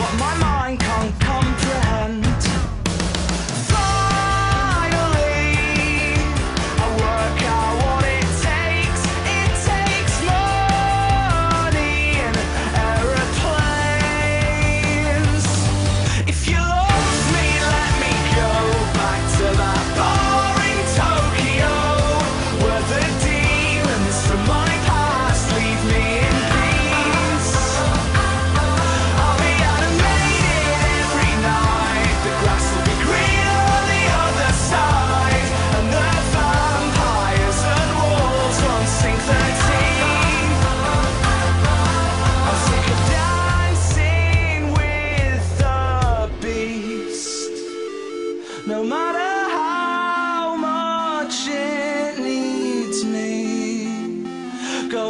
what my mind can't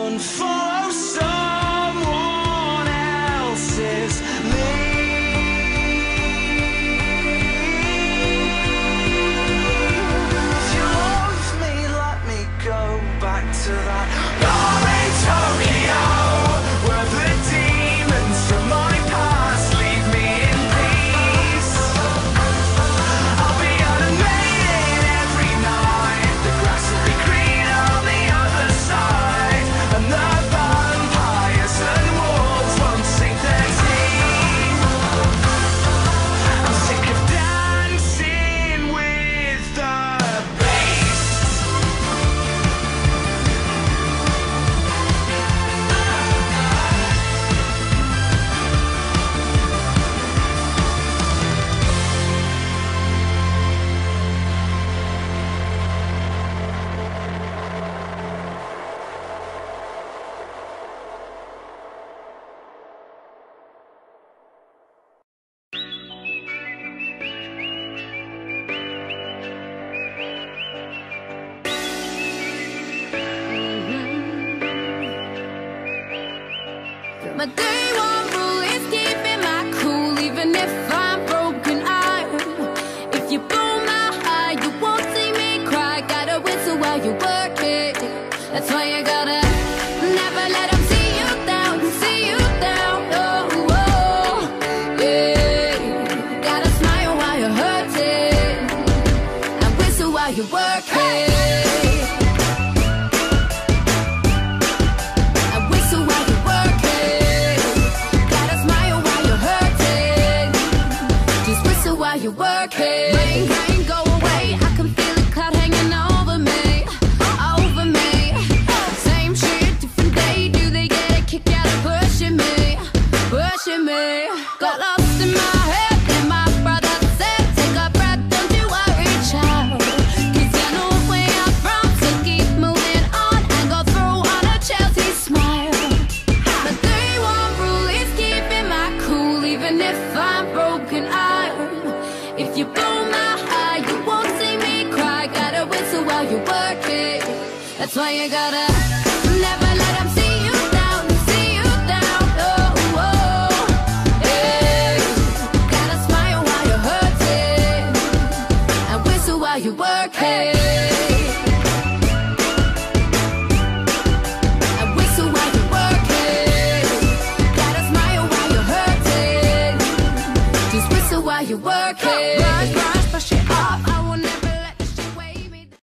own. Rain, rain, go away. I can feel a cloud hanging over me, over me. Same shit, different day. Do they get a kick out of pushing me, pushing me? Got lost in my That's why you gotta.